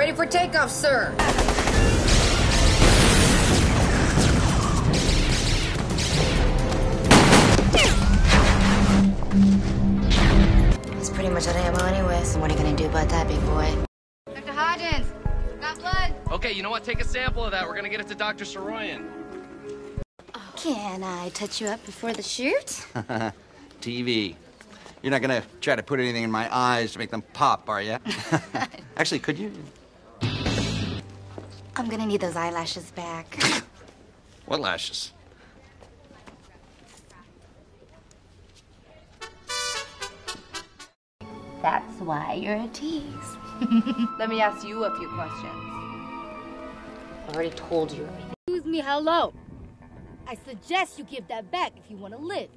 Ready for takeoff, sir. It's pretty much out of ammo anyway, so what are you gonna do about that, big boy? Dr. Hodgins, got blood. Okay, you know what? Take a sample of that. We're gonna get it to Dr. Saroyan. Can I touch you up before the shoot? TV. You're not gonna try to put anything in my eyes to make them pop, are you? Actually, could you? I'm gonna need those eyelashes back. What lashes? That's why you're a tease. Let me ask you a few questions. I already told you everything. Excuse me, hello. I suggest you give that back if you want to live.